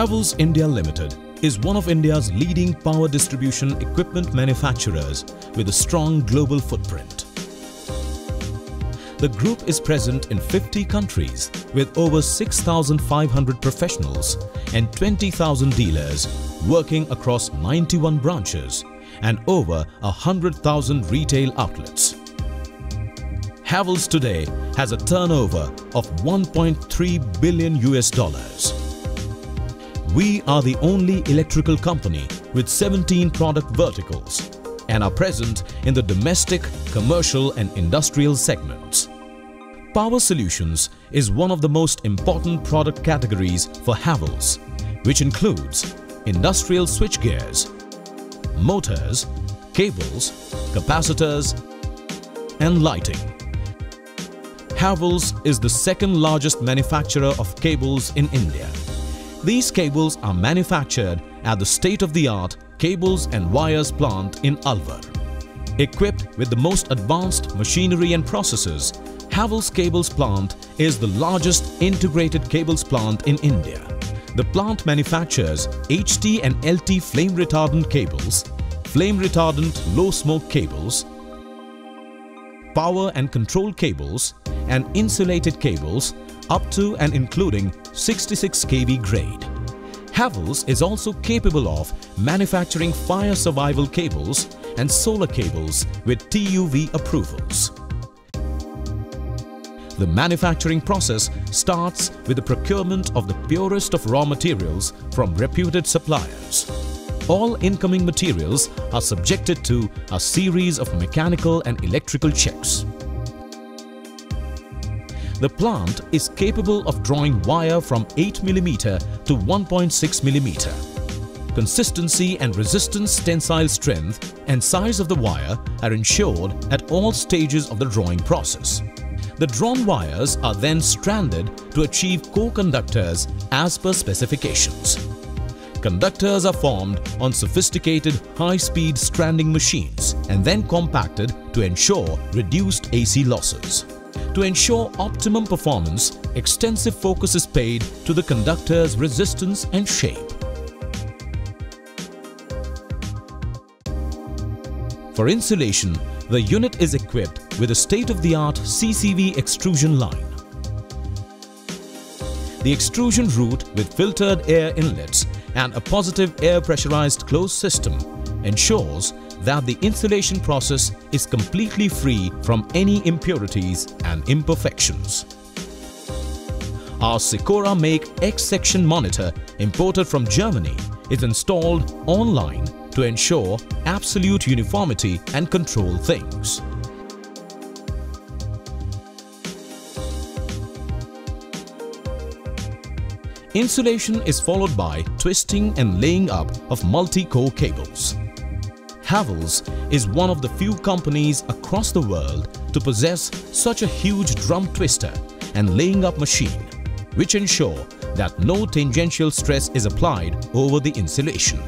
Havells India Limited is one of India's leading power distribution equipment manufacturers with a strong global footprint. The group is present in 50 countries with over 6,500 professionals and 20,000 dealers working across 91 branches and over 100,000 retail outlets. Havells today has a turnover of 1.3 billion US dollars. We are the only electrical company with 17 product verticals and are present in the domestic, commercial and industrial segments. Power Solutions is one of the most important product categories for Havells, which includes industrial switchgears, motors, cables, capacitors and lighting. Havells is the second largest manufacturer of cables in India. These cables are manufactured at the state-of-the-art Cables and Wires plant in Alwar. Equipped with the most advanced machinery and processes, Havells Cables plant is the largest integrated cables plant in India. The plant manufactures HT and LT flame retardant cables, flame retardant low smoke cables, power and control cables and insulated cables up to and including 66 kV grade. Havells is also capable of manufacturing fire survival cables and solar cables with TUV approvals. The manufacturing process starts with the procurement of the purest of raw materials from reputed suppliers. All incoming materials are subjected to a series of mechanical and electrical checks. The plant is capable of drawing wire from 8mm to 1.6mm. Consistency and resistance tensile strength and size of the wire are ensured at all stages of the drawing process. The drawn wires are then stranded to achieve co-conductors as per specifications. Conductors are formed on sophisticated high-speed stranding machines and then compacted to ensure reduced AC losses. To ensure optimum performance, extensive focus is paid to the conductor's resistance and shape. For insulation, the unit is equipped with a state-of-the-art CCV extrusion line. The extrusion route with filtered air inlets and a positive air pressurized closed system ensures that the insulation process is completely free from any impurities and imperfections. Our Sikora Make X-section monitor imported from Germany is installed online to ensure absolute uniformity and control things. Insulation is followed by twisting and laying up of multi-core cables. Havells is one of the few companies across the world to possess such a huge drum twister and laying up machine, which ensure that no tangential stress is applied over the insulation.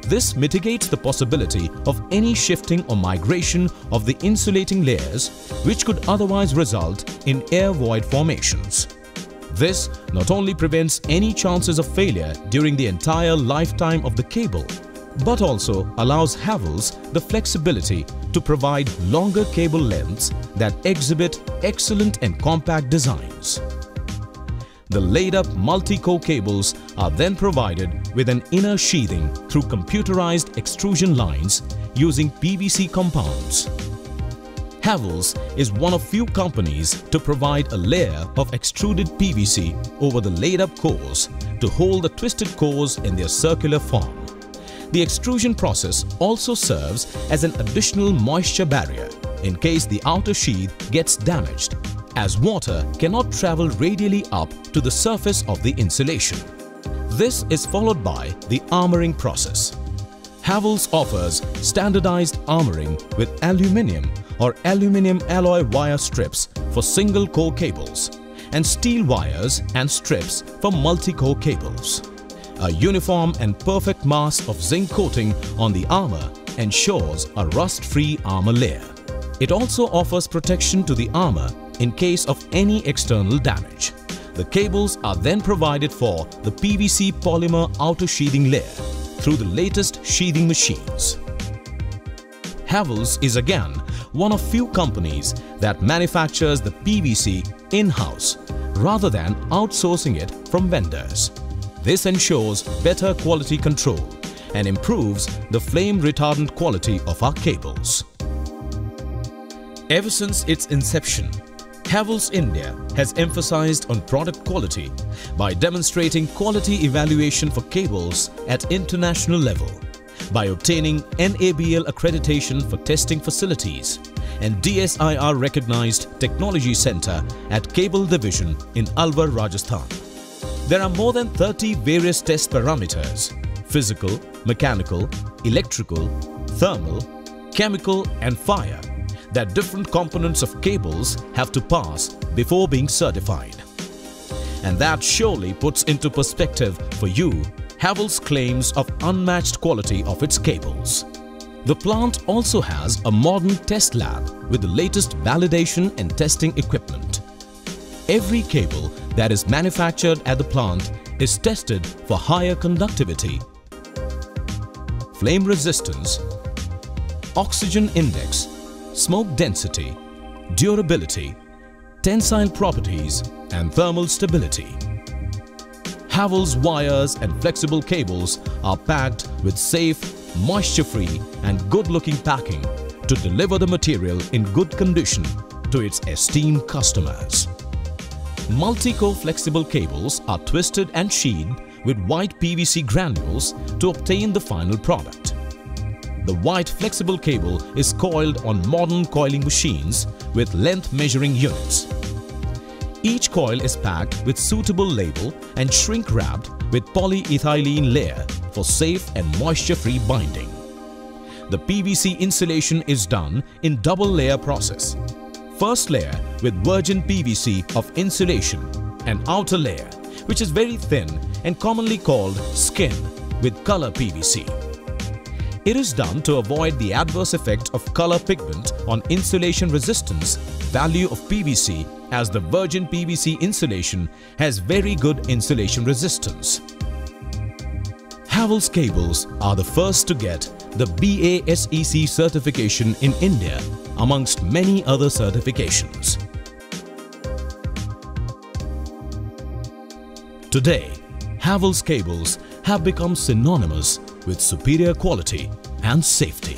This mitigates the possibility of any shifting or migration of the insulating layers which could otherwise result in air void formations. This not only prevents any chances of failure during the entire lifetime of the cable, but also allows Havells the flexibility to provide longer cable lengths that exhibit excellent and compact designs. The laid-up multi-core cables are then provided with an inner sheathing through computerized extrusion lines using PVC compounds. Havells is one of few companies to provide a layer of extruded PVC over the laid-up cores to hold the twisted cores in their circular form. The extrusion process also serves as an additional moisture barrier in case the outer sheath gets damaged as water cannot travel radially up to the surface of the insulation. This is followed by the armoring process. Havells offers standardized armoring with aluminium or aluminium alloy wire strips for single core cables and steel wires and strips for multi-core cables. A uniform and perfect mass of zinc coating on the armor ensures a rust-free armor layer. It also offers protection to the armor in case of any external damage. The cables are then provided for the PVC polymer outer sheathing layer through the latest sheathing machines. Havells is again one of few companies that manufactures the PVC in-house rather than outsourcing it from vendors. This ensures better quality control and improves the flame retardant quality of our cables. Ever since its inception, Havells India has emphasized on product quality by demonstrating quality evaluation for cables at international level by obtaining NABL accreditation for testing facilities and DSIR recognized technology center at Cable Division in Alwar, Rajasthan. There are more than 30 various test parameters physical, mechanical, electrical, thermal, chemical and fire that different components of cables have to pass before being certified. And that surely puts into perspective for you Havells' claims of unmatched quality of its cables. The plant also has a modern test lab with the latest validation and testing equipment. Every cable that is manufactured at the plant is tested for higher conductivity, flame resistance, oxygen index, smoke density, durability, tensile properties and thermal stability. Havells wires and flexible cables are packed with safe, moisture-free and good-looking packing to deliver the material in good condition to its esteemed customers. Multi-core flexible cables are twisted and sheathed with white PVC granules to obtain the final product. The white flexible cable is coiled on modern coiling machines with length measuring units. Each coil is packed with suitable label and shrink wrapped with polyethylene layer for safe and moisture-free binding. The PVC insulation is done in double layer process. First layer with virgin PVC of insulation and outer layer which is very thin and commonly called skin with color PVC. It is done to avoid the adverse effect of color pigment on insulation resistance value of PVC as the virgin PVC insulation has very good insulation resistance. Havells cables are the first to get the BASEC certification in India amongst many other certifications. Today, Havells cables have become synonymous with superior quality and safety.